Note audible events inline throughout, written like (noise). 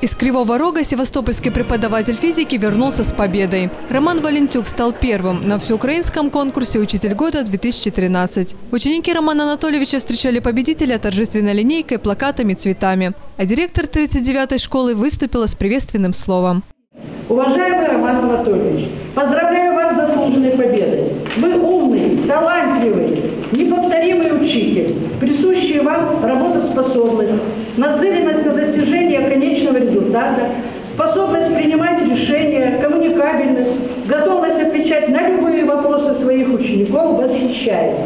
Из Кривого Рога севастопольский преподаватель физики вернулся с победой. Роман Валентюк стал первым на всеукраинском конкурсе «Учитель года-2013». Ученики Романа Анатольевича встречали победителя торжественной линейкой, плакатами, цветами. А директор 39-й школы выступила с приветственным словом. Уважаемый Роман Анатольевич, работоспособность, нацеленность на достижение конечного результата, способность принимать решения, коммуникабельность, готовность отвечать на любые вопросы своих учеников восхищает.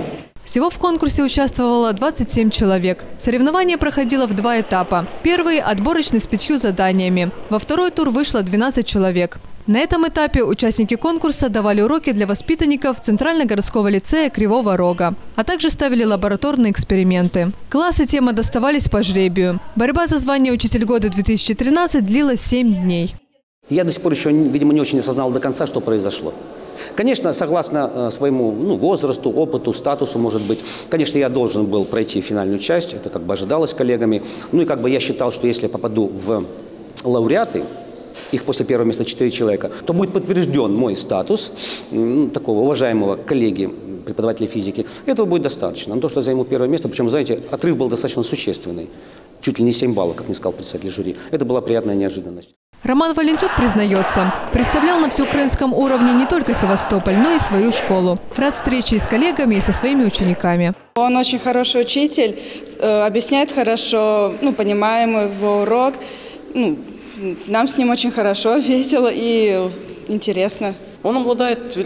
Всего в конкурсе участвовало 27 человек. Соревнование проходило в два этапа. Первый – отборочный с пятью заданиями. Во второй тур вышло 12 человек. На этом этапе участники конкурса давали уроки для воспитанников Центрально-городского лицея Кривого Рога, а также ставили лабораторные эксперименты. Классы темы доставались по жребию. Борьба за звание «Учитель года-2013» длилась 7 дней. Я до сих пор еще, видимо, не очень осознал до конца, что произошло. Конечно, согласно э, своему ну, возрасту, опыту, статусу, может быть, конечно, я должен был пройти финальную часть, это как бы ожидалось коллегами. Ну и как бы я считал, что если я попаду в лауреаты, их после первого места 4 человека, то будет подтвержден мой статус ну, такого уважаемого коллеги, преподавателя физики. Этого будет достаточно. На то, что я займу первое место, причем, знаете, отрыв был достаточно существенный. Чуть ли не 7 баллов, как мне сказал представитель жюри. Это была приятная неожиданность. Роман Валентюк признается, представлял на всеукраинском уровне не только Севастополь, но и свою школу. Рад встрече с коллегами и со своими учениками. Он очень хороший учитель, э, объясняет хорошо, ну, понимаем его урок. Ну, нам с ним очень хорошо, (laughs) весело и интересно. Он обладает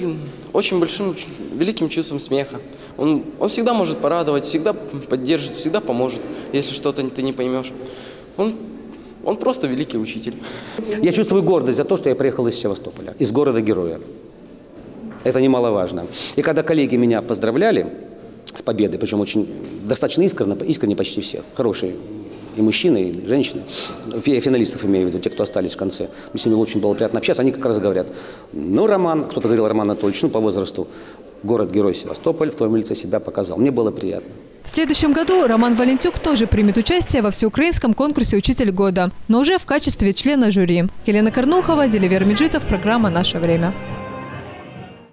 очень большим, великим чувством смеха. Он, он всегда может порадовать, всегда поддержит, всегда поможет, если что-то ты не поймешь. Он, он просто великий учитель. Я чувствую гордость за то, что я приехал из Севастополя, из города-героя. Это немаловажно. И когда коллеги меня поздравляли с победой, причем очень достаточно искренне, искренне почти все, хорошие и мужчины, и женщины, финалистов имею в виду, те, кто остались в конце. С ними очень было приятно общаться. Они как раз говорят, ну, Роман, кто-то говорил Роман Анатольевич, ну, по возрасту, город-герой Севастополь в твоем лице себя показал. Мне было приятно. В следующем году Роман Валентюк тоже примет участие во всеукраинском конкурсе «Учитель года», но уже в качестве члена жюри. Елена Корнухова, Деливер Меджитов, программа «Наше время».